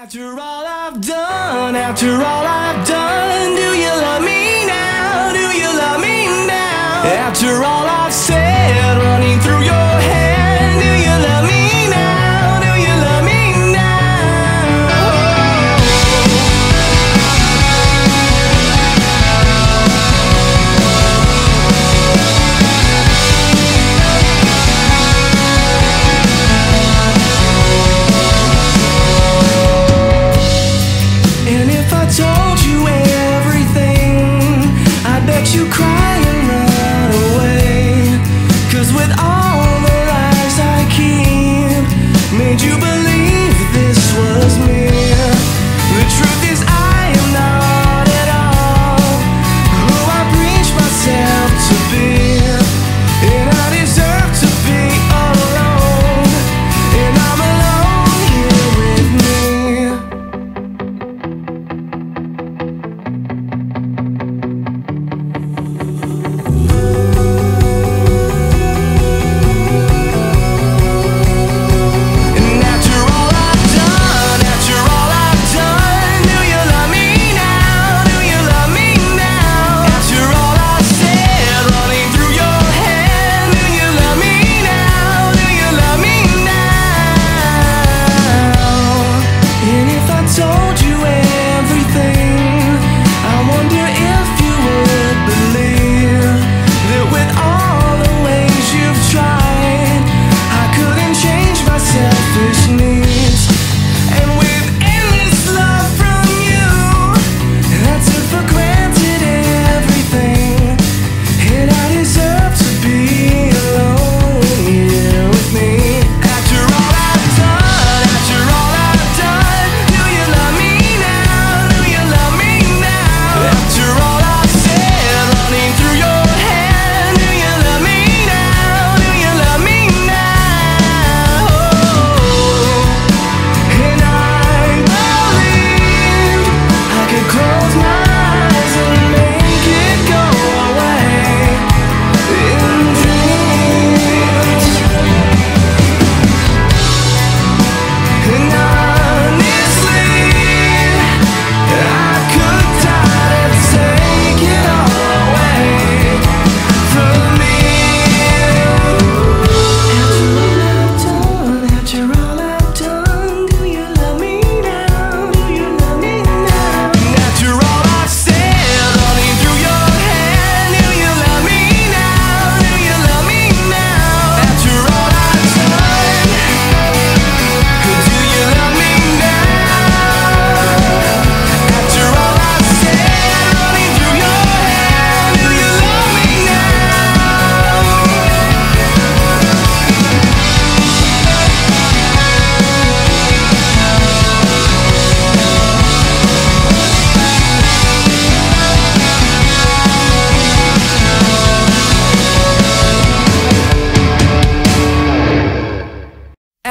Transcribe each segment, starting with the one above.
After all I've done, after all I've done, do you love me now? Do you love me now? After all I've said.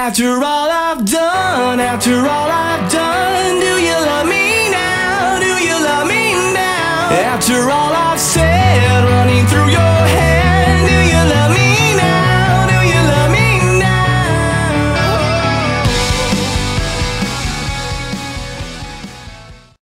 After all I've done, after all I've done, do you love me now? Do you love me now? After all I've